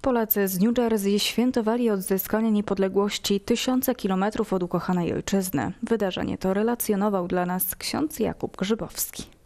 Polacy z New Jersey świętowali odzyskanie niepodległości tysiące kilometrów od ukochanej ojczyzny. Wydarzenie to relacjonował dla nas ksiądz Jakub Grzybowski.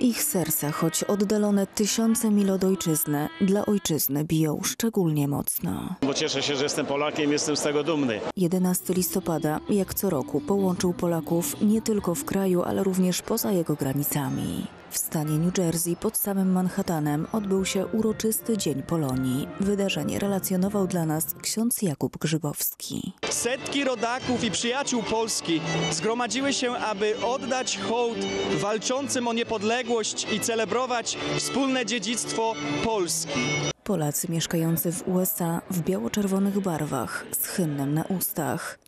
Ich serca, choć oddalone tysiące mil od ojczyzny, dla ojczyzny biją szczególnie mocno. Bo cieszę się, że jestem Polakiem, jestem z tego dumny. 11 listopada, jak co roku, połączył Polaków nie tylko w kraju, ale również poza jego granicami. W stanie New Jersey pod samym Manhattanem odbył się uroczysty Dzień Polonii. Wydarzenie relacjonował dla nas ksiądz Jakub Grzybowski. Setki rodaków i przyjaciół Polski zgromadziły się, aby oddać hołd walczącym o niepodległość i celebrować wspólne dziedzictwo Polski. Polacy mieszkający w USA w biało-czerwonych barwach z hymnem na ustach.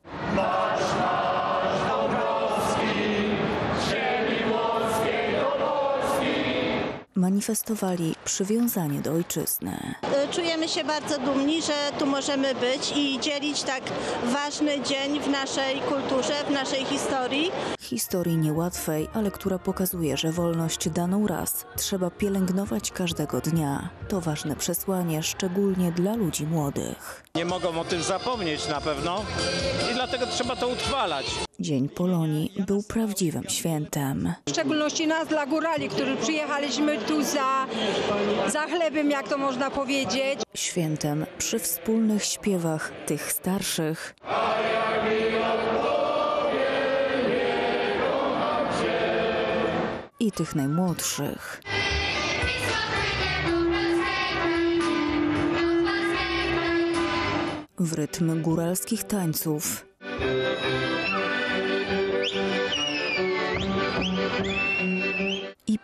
Manifestowali przywiązanie do ojczyzny. Czujemy się bardzo dumni, że tu możemy być i dzielić tak ważny dzień w naszej kulturze, w naszej historii. Historii niełatwej, ale która pokazuje, że wolność daną raz trzeba pielęgnować każdego dnia. To ważne przesłanie, szczególnie dla ludzi młodych. Nie mogą o tym zapomnieć na pewno i dlatego trzeba to utrwalać. Dzień Polonii był prawdziwym świętem. W szczególności nas dla górali, którzy przyjechaliśmy tu za, za chlebem, jak to można powiedzieć. Świętem przy wspólnych śpiewach tych starszych i tych najmłodszych. W rytm góralskich tańców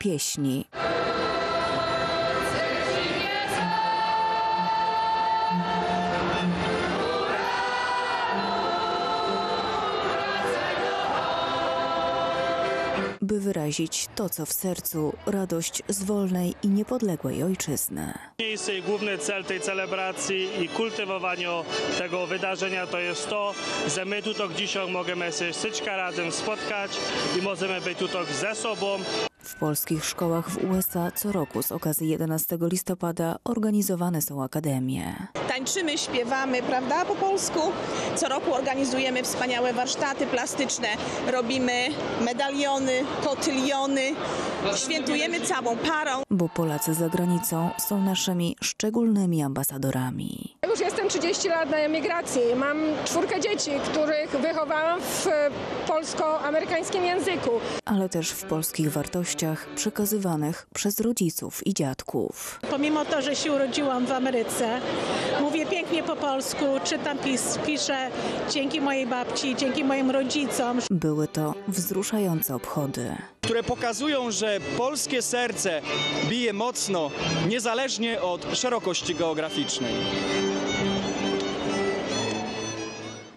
pieśni. by wyrazić to, co w sercu, radość z wolnej i niepodległej ojczyzny. Miejsce i główny cel tej celebracji i kultywowaniu tego wydarzenia to jest to, że my tutaj dzisiaj możemy się wszystko razem spotkać i możemy być tutaj ze sobą. W polskich szkołach w USA co roku z okazji 11 listopada organizowane są akademie. Tańczymy, śpiewamy, prawda, po polsku. Co roku organizujemy wspaniałe warsztaty plastyczne. Robimy medaliony, kotyliony. Świętujemy całą parą. Bo Polacy za granicą są naszymi szczególnymi ambasadorami. Już jestem 30 lat na emigracji. Mam czwórkę dzieci, których wychowałam w polsko-amerykańskim języku. Ale też w polskich wartościach przekazywanych przez rodziców i dziadków. Pomimo to, że się urodziłam w Ameryce, mówię pięknie po polsku, czytam, pis, piszę dzięki mojej babci, dzięki moim rodzicom. Były to wzruszające obchody. które pokazują, że polskie serce bije mocno, niezależnie od szerokości geograficznej.